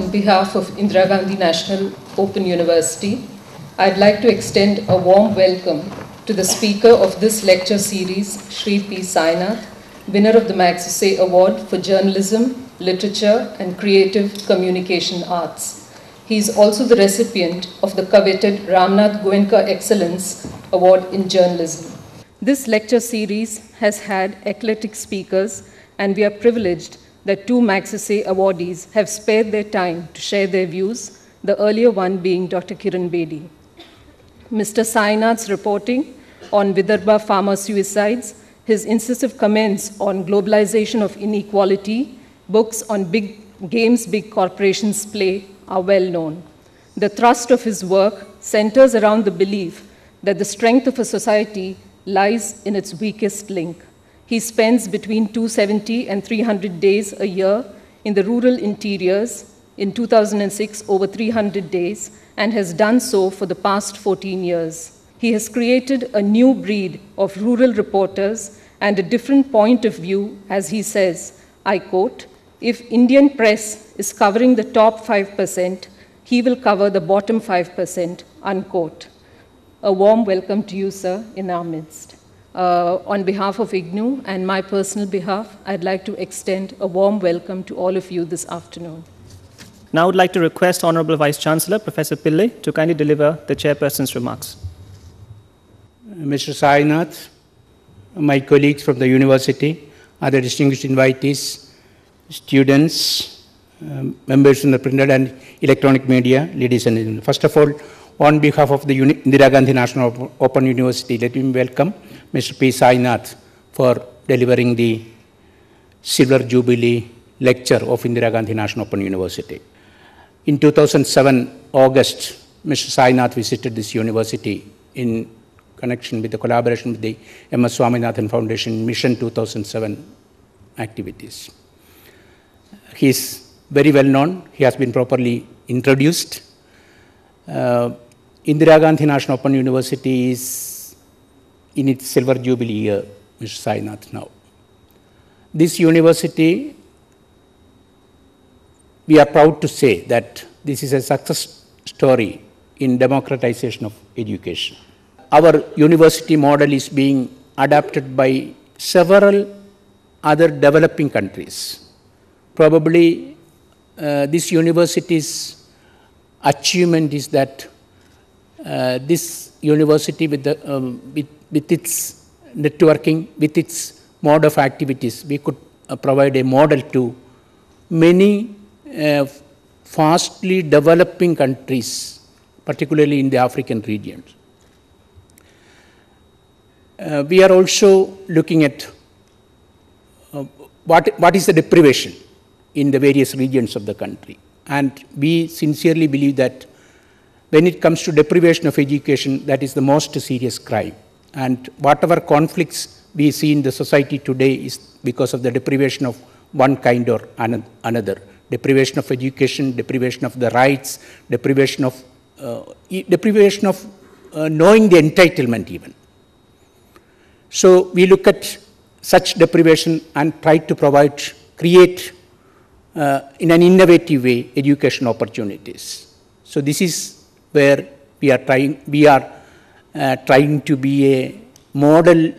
behalf of Indira Gandhi National Open University, I'd like to extend a warm welcome to the speaker of this lecture series, Sri P. Sainath, winner of the Magsaysay Award for Journalism, Literature, and Creative Communication Arts. He is also the recipient of the coveted Ramnath Goenka Excellence Award in Journalism. This lecture series has had eclectic speakers, and we are privileged that two Magsaysay awardees have spared their time to share their views, the earlier one being Dr. Kiran Bedi. Mr. Sainath's reporting on Vidarbha farmer suicides, his incisive comments on globalization of inequality, books on big games big corporations play are well known. The thrust of his work centers around the belief that the strength of a society lies in its weakest link. He spends between 270 and 300 days a year in the rural interiors, in 2006 over 300 days, and has done so for the past 14 years. He has created a new breed of rural reporters and a different point of view, as he says, I quote, if Indian press is covering the top 5%, he will cover the bottom 5%, unquote. A warm welcome to you, sir, in our midst. Uh, on behalf of IGNOU and my personal behalf, I'd like to extend a warm welcome to all of you this afternoon. Now I would like to request Honorable Vice Chancellor, Professor Pillai, to kindly deliver the chairperson's remarks. Mr. Sainath, my colleagues from the university, other distinguished invitees, students, um, members in the printed and electronic media, ladies and gentlemen. First of all, on behalf of the Uni Indira Gandhi National Open University, let me welcome Mr. P. Sainath for delivering the Silver Jubilee lecture of Indira Gandhi National Open University. In 2007, August, Mr. Sainath visited this university in connection with the collaboration with the M.S. Swaminathan Foundation Mission 2007 activities. He is very well known. He has been properly introduced. Uh, Indira Gandhi National Open University is in its silver jubilee year, Mr. Sainath now. This university, we are proud to say that this is a success story in democratization of education our university model is being adapted by several other developing countries. Probably uh, this university's achievement is that this university with, the, um, with, with, its networking, with its mode of activities, we could uh, provide a model to many uh, fastly developing countries, particularly in the African regions. Uh, we are also looking at uh, what, what is the deprivation in the various regions of the country. And we sincerely believe that when it comes to deprivation of education, that is the most serious crime. And whatever conflicts we see in the society today is because of the deprivation of one kind or another. Deprivation of education, deprivation of the rights, deprivation of, uh, deprivation of uh, knowing the entitlement even. So we look at such deprivation and try to provide, create uh, in an innovative way education opportunities. So this is where we are trying, we are uh, trying to be a model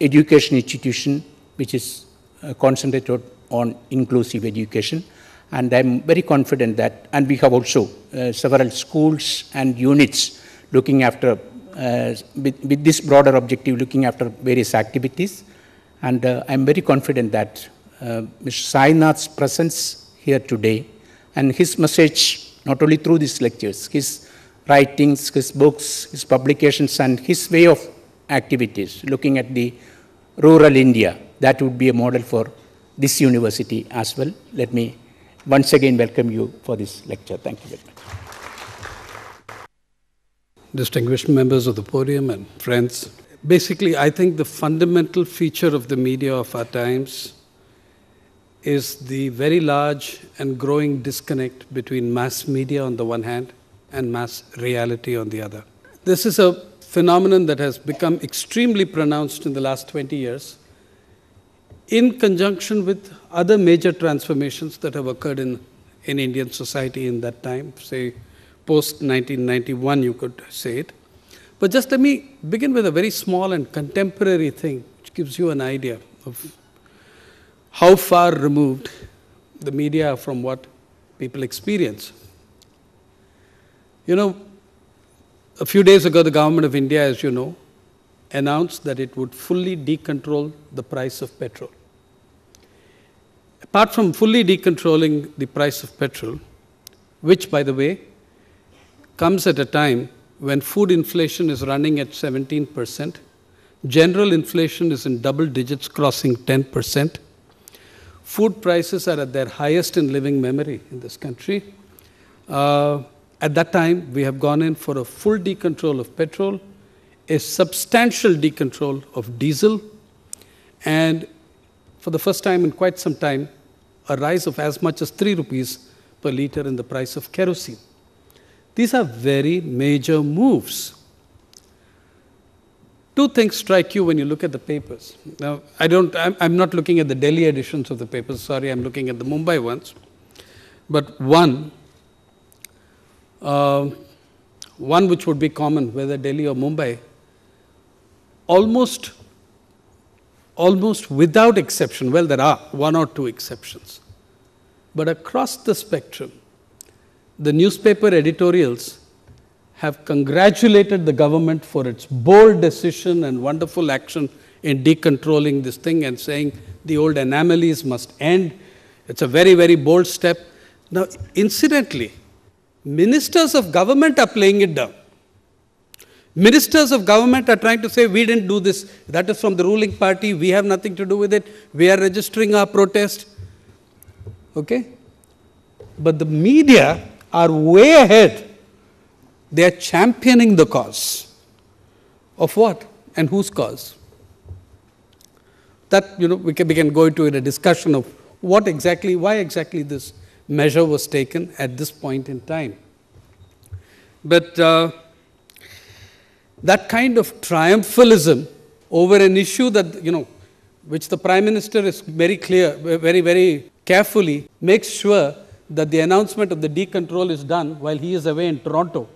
education institution which is uh, concentrated on inclusive education. And I'm very confident that, and we have also uh, several schools and units looking after uh, with, with, this broader objective looking after various activities. And uh, I'm very confident that uh, Mr. Sainath's presence here today and his message, not only through these lectures, his writings, his books, his publications, and his way of activities, looking at the rural India, that would be a model for this university as well. Let me once again welcome you for this lecture. Thank you very much distinguished members of the podium and friends. Basically, I think the fundamental feature of the media of our times is the very large and growing disconnect between mass media on the one hand and mass reality on the other. This is a phenomenon that has become extremely pronounced in the last 20 years in conjunction with other major transformations that have occurred in, in Indian society in that time, say post 1991, you could say it. But just let me begin with a very small and contemporary thing, which gives you an idea of how far removed the media from what people experience. You know, a few days ago, the government of India, as you know, announced that it would fully decontrol the price of petrol. Apart from fully decontrolling the price of petrol, which, by the way, comes at a time when food inflation is running at 17%, general inflation is in double digits, crossing 10%, food prices are at their highest in living memory in this country. Uh, at that time, we have gone in for a full decontrol of petrol, a substantial decontrol of diesel, and for the first time in quite some time, a rise of as much as 3 rupees per liter in the price of kerosene. These are very major moves. Two things strike you when you look at the papers. Now, I don't, I'm, I'm not looking at the Delhi editions of the papers, sorry, I'm looking at the Mumbai ones. But one, uh, one which would be common, whether Delhi or Mumbai, almost, almost without exception, well, there are one or two exceptions, but across the spectrum, the newspaper editorials have congratulated the government for its bold decision and wonderful action in decontrolling this thing and saying the old anomalies must end. It's a very, very bold step. Now, incidentally, ministers of government are playing it down. Ministers of government are trying to say, we didn't do this. That is from the ruling party. We have nothing to do with it. We are registering our protest. Okay? But the media are way ahead. They are championing the cause. Of what? And whose cause? That, you know, we can, we can go into a discussion of what exactly, why exactly this measure was taken at this point in time. But uh, that kind of triumphalism over an issue that, you know, which the Prime Minister is very clear, very, very carefully makes sure that the announcement of the decontrol is done while he is away in Toronto.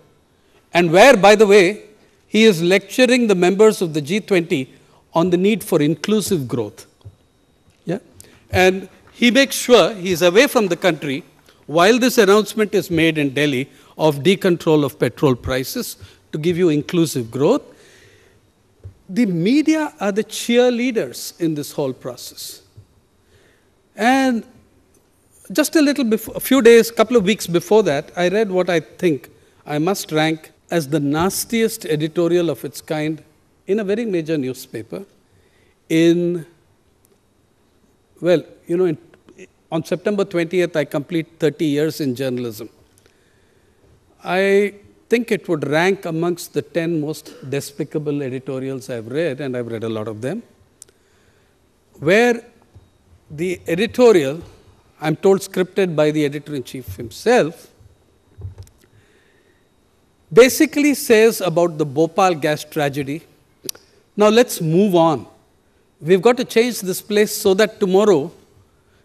And where, by the way, he is lecturing the members of the G20 on the need for inclusive growth. Yeah? And he makes sure he is away from the country while this announcement is made in Delhi of decontrol of petrol prices to give you inclusive growth. The media are the cheerleaders in this whole process. And just a little before, a few days, couple of weeks before that, I read what I think I must rank as the nastiest editorial of its kind in a very major newspaper. In, well, you know, in, on September 20th, I complete 30 years in journalism. I think it would rank amongst the 10 most despicable editorials I've read, and I've read a lot of them, where the editorial, I'm told scripted by the editor in chief himself, basically says about the Bhopal gas tragedy. Now let's move on. We've got to change this place so that tomorrow,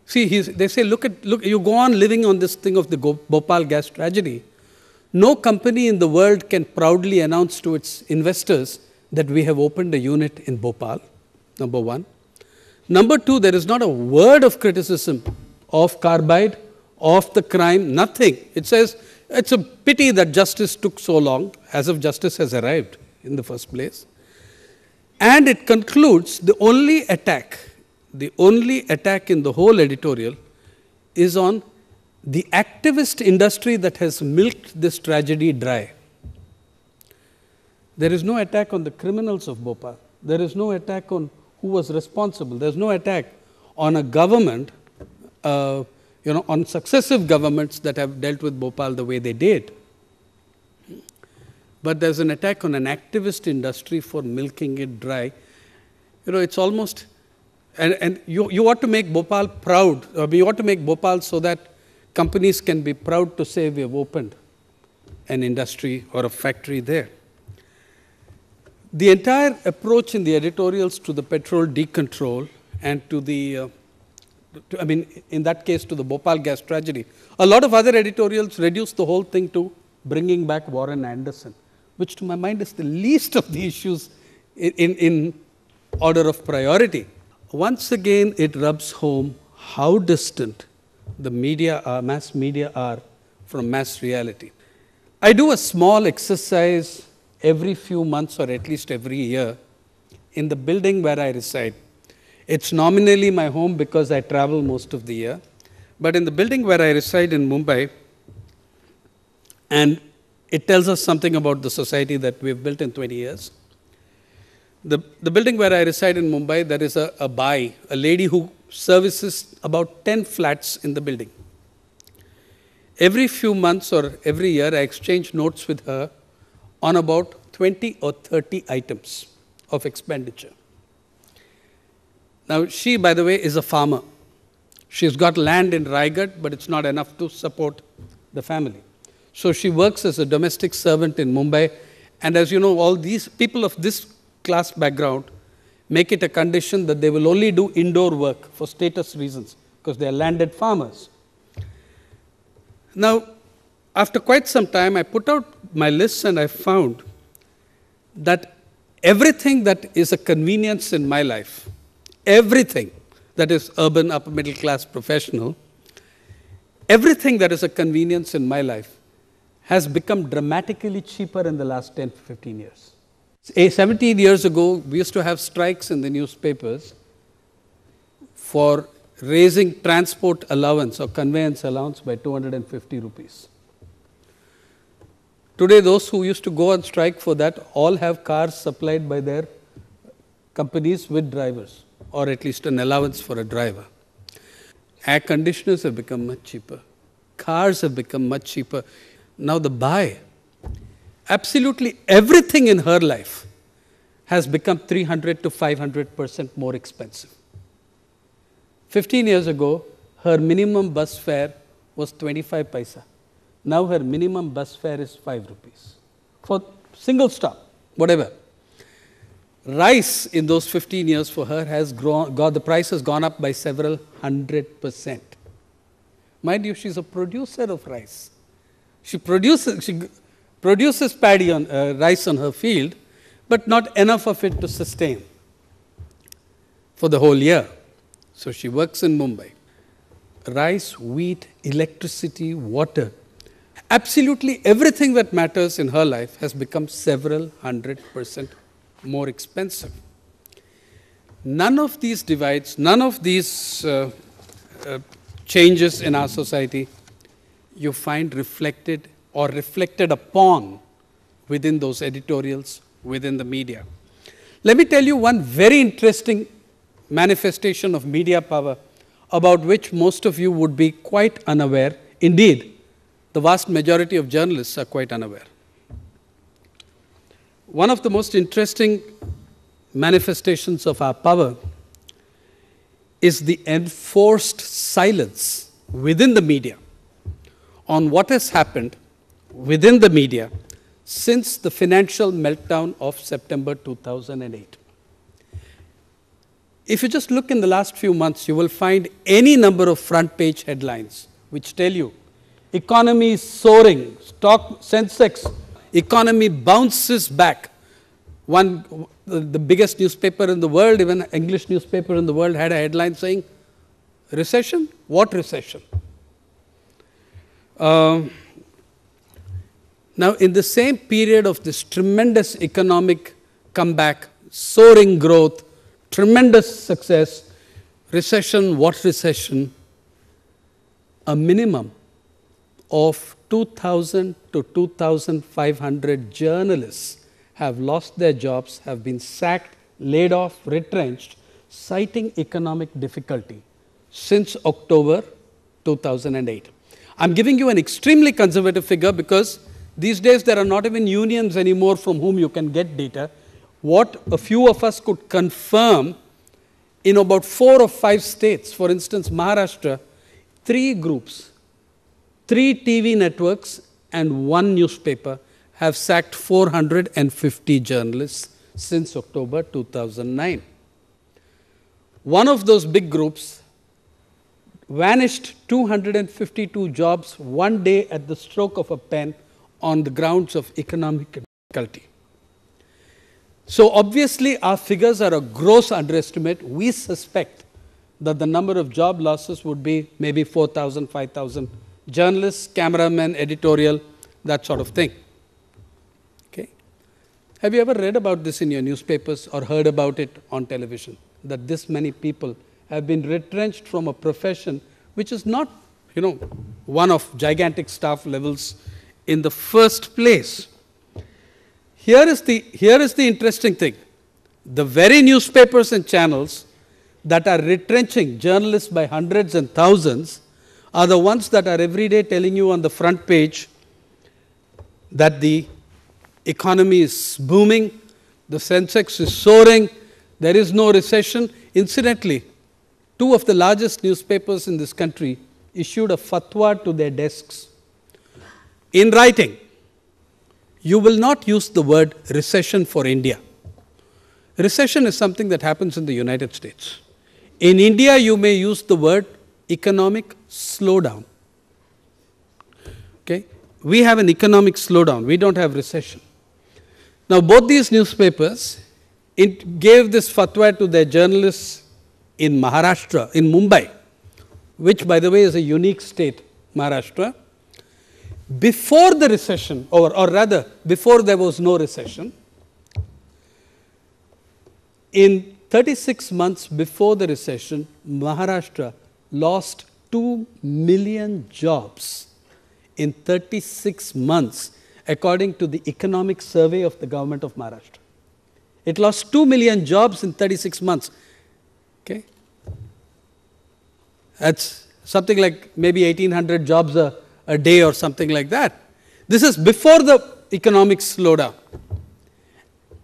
see, they say, look at, look, you go on living on this thing of the Bhopal gas tragedy. No company in the world can proudly announce to its investors that we have opened a unit in Bhopal, number one. Number two, there is not a word of criticism of carbide, of the crime, nothing. It says it's a pity that justice took so long, as if justice has arrived in the first place. And it concludes the only attack, the only attack in the whole editorial is on the activist industry that has milked this tragedy dry. There is no attack on the criminals of Bhopal. There is no attack on who was responsible. There's no attack on a government, uh, you know, on successive governments that have dealt with Bhopal the way they did. But there's an attack on an activist industry for milking it dry. You know, it's almost, and, and you, you ought to make Bhopal proud, or you ought to make Bhopal so that companies can be proud to say we have opened an industry or a factory there. The entire approach in the editorials to the petrol decontrol and to the, uh, to, I mean, in that case, to the Bhopal gas tragedy. A lot of other editorials reduce the whole thing to bringing back Warren Anderson, which to my mind is the least of the issues in, in, in order of priority. Once again, it rubs home how distant the media are, mass media are from mass reality. I do a small exercise every few months or at least every year in the building where I reside. It's nominally my home because I travel most of the year. But in the building where I reside in Mumbai, and it tells us something about the society that we've built in 20 years. The, the building where I reside in Mumbai, there is a, a bai, a lady who services about 10 flats in the building. Every few months or every year, I exchange notes with her on about 20 or 30 items of expenditure. Now, she, by the way, is a farmer. She's got land in Raigad, but it's not enough to support the family. So she works as a domestic servant in Mumbai. And as you know, all these people of this class background make it a condition that they will only do indoor work for status reasons because they are landed farmers. Now, after quite some time, I put out my lists and I found that everything that is a convenience in my life, everything that is urban, upper middle class, professional, everything that is a convenience in my life has become dramatically cheaper in the last 10 15 years. Eh, 17 years ago, we used to have strikes in the newspapers for raising transport allowance or conveyance allowance by 250 rupees. Today, those who used to go on strike for that all have cars supplied by their companies with drivers, or at least an allowance for a driver. Air conditioners have become much cheaper, cars have become much cheaper. Now, the bai, absolutely everything in her life has become 300 to 500 percent more expensive. 15 years ago, her minimum bus fare was 25 paisa. Now her minimum bus fare is 5 rupees for single stop, whatever. Rice in those 15 years for her has grown, got, the price has gone up by several hundred percent. Mind you, she's a producer of rice. She produces, she produces paddy on, uh, rice on her field, but not enough of it to sustain for the whole year. So she works in Mumbai. Rice, wheat, electricity, water, absolutely everything that matters in her life has become several hundred percent more expensive. None of these divides, none of these uh, uh, changes in our society you find reflected or reflected upon within those editorials, within the media. Let me tell you one very interesting manifestation of media power about which most of you would be quite unaware. Indeed, the vast majority of journalists are quite unaware. One of the most interesting manifestations of our power is the enforced silence within the media on what has happened within the media since the financial meltdown of September 2008. If you just look in the last few months, you will find any number of front page headlines which tell you economy is soaring, stock Sensex, economy bounces back. One, the, biggest newspaper in the world, even English newspaper in the world, had a headline saying, Recession? What recession? Uh, now, in the same period of this tremendous economic comeback, soaring growth, tremendous success, recession, what recession? A minimum of 2,000 to 2,500 journalists have lost their jobs, have been sacked, laid off, retrenched, citing economic difficulty since October 2008. I'm giving you an extremely conservative figure because these days there are not even unions anymore from whom you can get data. What a few of us could confirm in about four or five states, for instance, Maharashtra, three groups, three TV networks, and one newspaper have sacked 450 journalists since October 2009. One of those big groups vanished 252 jobs one day at the stroke of a pen on the grounds of economic difficulty. So, obviously, our figures are a gross underestimate. We suspect that the number of job losses would be maybe 4,000, 5,000 journalists, cameramen, editorial, that sort of thing. Okay? Have you ever read about this in your newspapers or heard about it on television? That this many people have been retrenched from a profession which is not, you know, one of gigantic staff levels in the first place. Here is the, here is the interesting thing. The very newspapers and channels that are retrenching journalists by hundreds and thousands are the ones that are every day telling you on the front page that the economy is booming, the Sensex is soaring, there is no recession. Incidentally, two of the largest newspapers in this country issued a fatwa to their desks in writing you will not use the word recession for India. Recession is something that happens in the United States. In India, you may use the word economic slowdown. Okay? We have an economic slowdown, we don't have recession. Now, both these newspapers gave this fatwa to their journalists in Maharashtra, in Mumbai, which, by the way, is a unique state, Maharashtra before the recession, or, or rather, before there was no recession, in 36 months before the recession, Maharashtra lost 2 million jobs in 36 months, according to the economic survey of the government of Maharashtra. It lost 2 million jobs in 36 months. Okay? That's something like maybe 1800 jobs a a day or something like that. This is before the economic slowdown.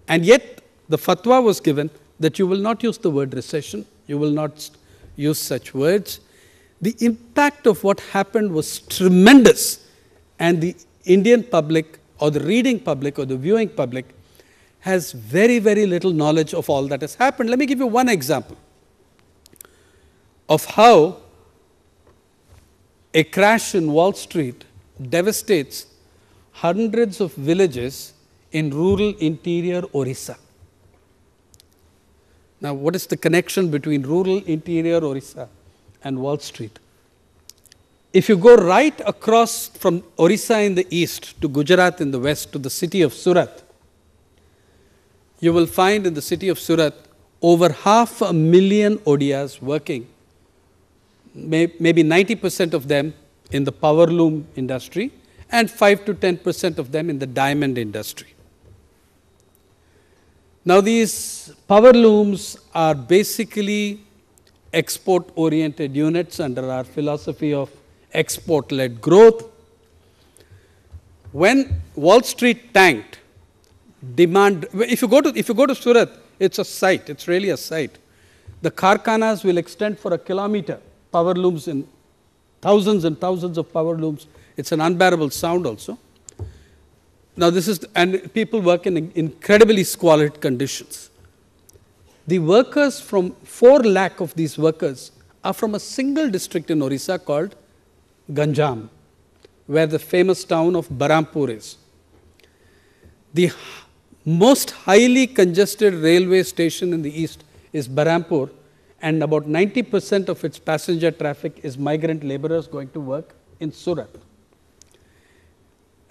And yet, the fatwa was given that you will not use the word recession, you will not use such words. The impact of what happened was tremendous, and the Indian public, or the reading public, or the viewing public, has very, very little knowledge of all that has happened. Let me give you one example of how a crash in Wall Street devastates hundreds of villages in rural interior Orissa. Now, what is the connection between rural interior Orissa and Wall Street? If you go right across from Orissa in the east to Gujarat in the west to the city of Surat, you will find in the city of Surat over half a million Odias working may, maybe 90% of them in the power loom industry and 5 to 10% of them in the diamond industry. Now, these power looms are basically export oriented units under our philosophy of export led growth. When Wall Street tanked, demand, if you go to, if you go to Surat, it's a sight, it's really a sight. The karkhanas will extend for a kilometer power looms in thousands and thousands of power looms. It's an unbearable sound also. Now this is, and people work in incredibly squalid conditions. The workers from 4 lakh of these workers are from a single district in Orissa called Ganjam, where the famous town of Berhampur is. The most highly congested railway station in the east is Berhampur, and about 90% of its passenger traffic is migrant laborers going to work in Surat.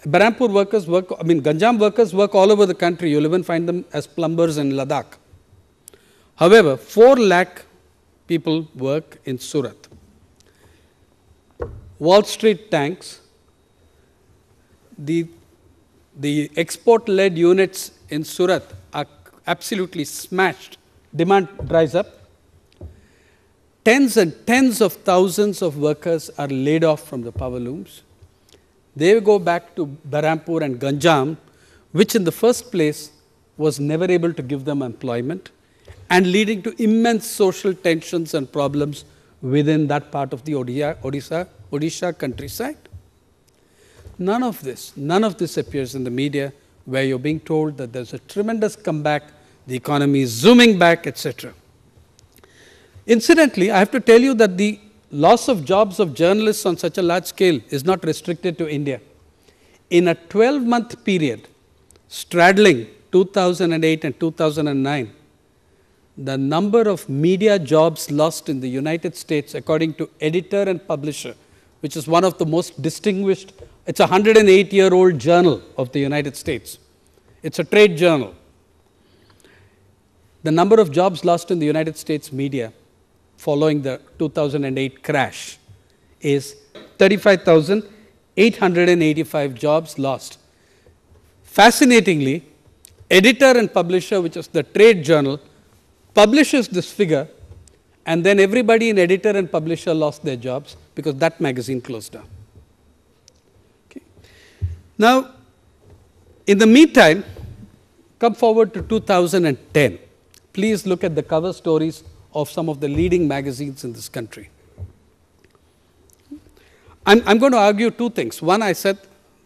Berhampur workers work, I mean, Ganjam workers work all over the country. You'll even find them as plumbers in Ladakh. However, 4 lakh people work in Surat. Wall Street tanks, the, the export led units in Surat are absolutely smashed. Demand dries up tens and tens of thousands of workers are laid off from the power looms. They go back to Berhampur and Ganjam, which in the first place was never able to give them employment and leading to immense social tensions and problems within that part of the Odisha, Odisha, Odisha countryside. None of this, none of this appears in the media where you're being told that there's a tremendous comeback, the economy is zooming back, etc. Incidentally, I have to tell you that the loss of jobs of journalists on such a large scale is not restricted to India. In a 12 month period, straddling 2008 and 2009, the number of media jobs lost in the United States, according to editor and publisher, which is one of the most distinguished, it's a 108 year old journal of the United States. It's a trade journal. The number of jobs lost in the United States media following the 2008 crash is 35,885 jobs lost. Fascinatingly, editor and publisher, which is the trade journal, publishes this figure, and then everybody in editor and publisher lost their jobs because that magazine closed down. Okay. Now, in the meantime, come forward to 2010. Please look at the cover stories of some of the leading magazines in this country. I'm, I'm going to argue two things. One, I said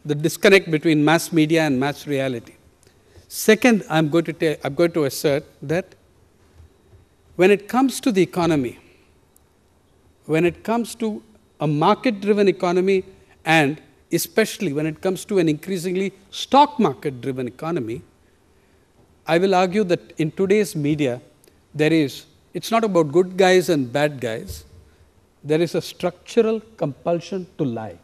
the disconnect between mass media and mass reality. Second, I'm going to, I'm going to assert that when it comes to the economy, when it comes to a market driven economy, and especially when it comes to an increasingly stock market driven economy, I will argue that in today's media, there is, it's not about good guys and bad guys, there is a structural compulsion to lie.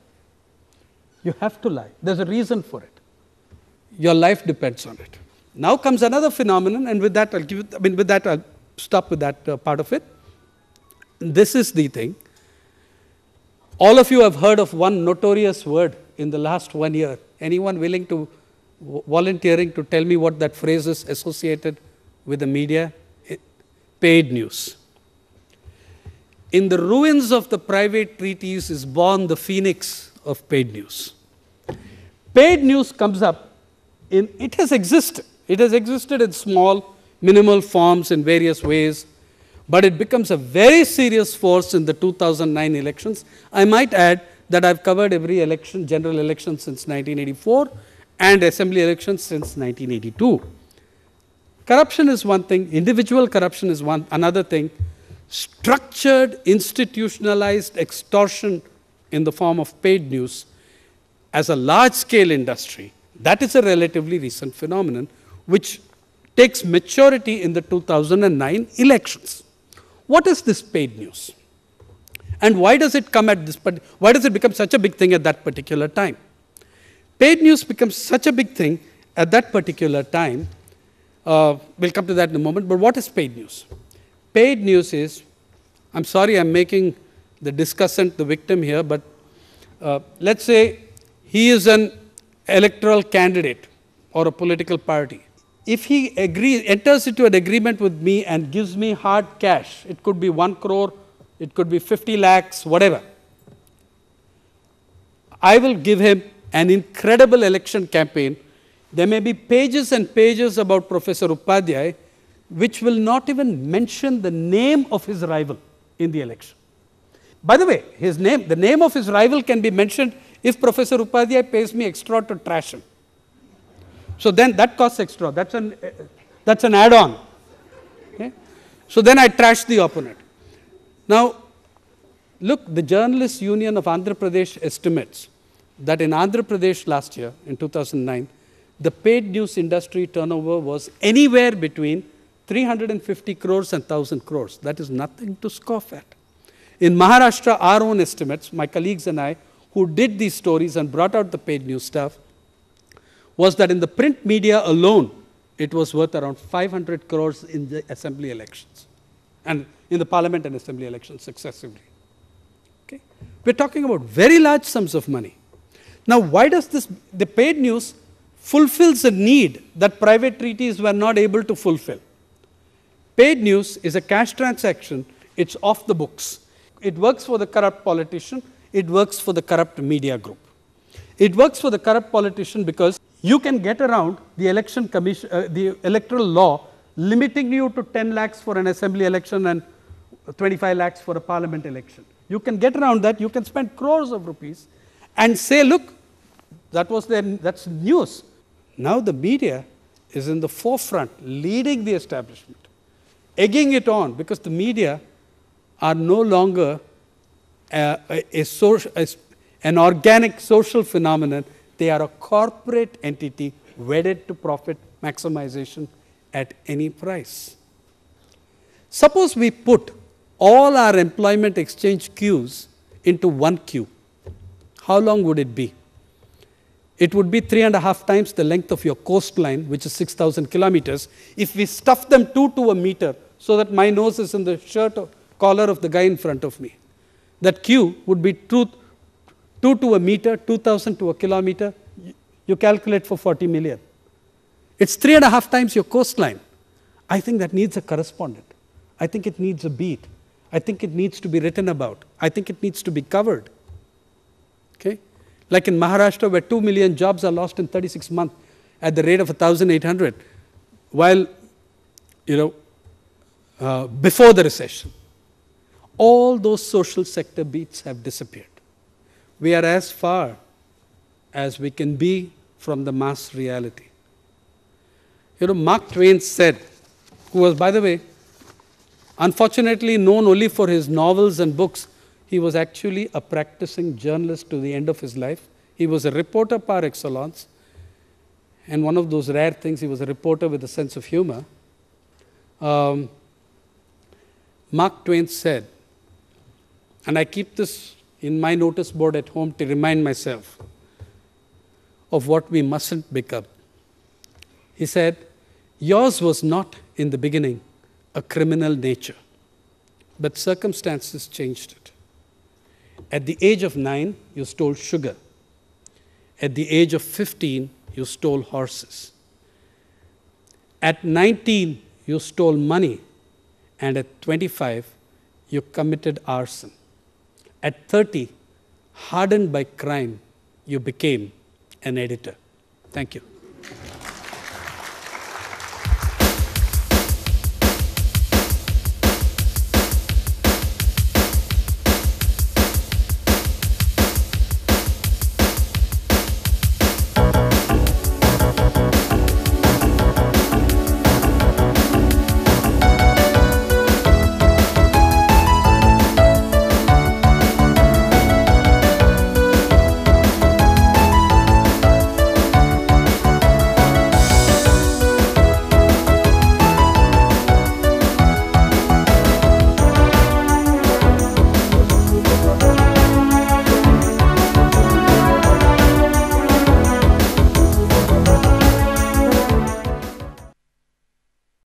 You have to lie. There's a reason for it. Your life depends on it. Now comes another phenomenon, and with that, I'll give I mean, with that, I'll stop with that uh, part of it. This is the thing. All of you have heard of one notorious word in the last one year. Anyone willing to volunteering to tell me what that phrase is associated with the media? Paid news. In the ruins of the private treaties is born the phoenix of paid news. Paid news comes up in, it has existed. It has existed in small, minimal forms in various ways, but it becomes a very serious force in the 2009 elections. I might add that I've covered every election, general election since 1984 and assembly elections since 1982. Corruption is one thing, individual corruption is one another thing. Structured, institutionalized extortion in the form of paid news as a large scale industry, that is a relatively recent phenomenon which takes maturity in the 2009 elections. What is this paid news? And why does it come at this why does it become such a big thing at that particular time? Paid news becomes such a big thing at that particular time. Uh, we'll come to that in a moment, but what is paid news? Paid news is, I'm sorry I'm making the discussant the victim here, but uh, let's say he is an electoral candidate or a political party. If he agrees, enters into an agreement with me and gives me hard cash, it could be 1 crore, it could be 50 lakhs, whatever. I will give him an incredible election campaign. There may be pages and pages about Professor Upadhyay, which will not even mention the name of his rival in the election. By the way, his name, the name of his rival can be mentioned if Professor Upadhyay pays me extra to trash him. So then that costs extra. That's an, that's an add on. Okay? So then I trash the opponent. Now, look, the Journalists Union of Andhra Pradesh estimates that in Andhra Pradesh last year, in 2009, the paid news industry turnover was anywhere between 350 crores and 1000 crores. That is nothing to scoff at. In Maharashtra, our own estimates, my colleagues and I, who did these stories and brought out the paid news stuff, was that in the print media alone, it was worth around 500 crores in the assembly elections and in the parliament and assembly elections successively. Okay? We're talking about very large sums of money. Now, why does this, the paid news fulfills a need that private treaties were not able to fulfill? Paid news is a cash transaction, it's off the books. It works for the corrupt politician, it works for the corrupt media group. It works for the corrupt politician because you can get around the election commission, uh, the electoral law limiting you to 10 lakhs for an assembly election and 25 lakhs for a parliament election. You can get around that, you can spend crores of rupees and say, look, that was their, that's news. Now the media is in the forefront, leading the establishment, egging it on because the media are no longer a, a, a social, a, an organic social phenomenon. They are a corporate entity wedded to profit maximization at any price. Suppose we put all our employment exchange queues into one queue. How long would it be? It would be three and a half times the length of your coastline, which is 6,000 kilometers. If we stuff them two to a meter so that my nose is in the shirt or collar of the guy in front of me, that queue would be two, two to a meter, 2,000 to a kilometer. You calculate for 40 million. It's three and a half times your coastline. I think that needs a correspondent. I think it needs a beat. I think it needs to be written about. I think it needs to be covered. Okay? Like in Maharashtra, where 2 million jobs are lost in 36 months at the rate of 1,800, while, you know, uh, before the recession. All those social sector beats have disappeared. We are as far as we can be from the mass reality. You know, Mark Twain said, who was, by the way, unfortunately known only for his novels and books, he was actually a practicing journalist to the end of his life. He was a reporter par excellence. And one of those rare things, he was a reporter with a sense of humor. Um, Mark Twain said, and I keep this in my notice board at home to remind myself of what we mustn't become. He said, Yours was not in the beginning a criminal nature, but circumstances changed it. At the age of nine, you stole sugar. At the age of 15, you stole horses. At 19, you stole money. And at 25, you committed arson. At 30, hardened by crime, you became an editor. Thank you.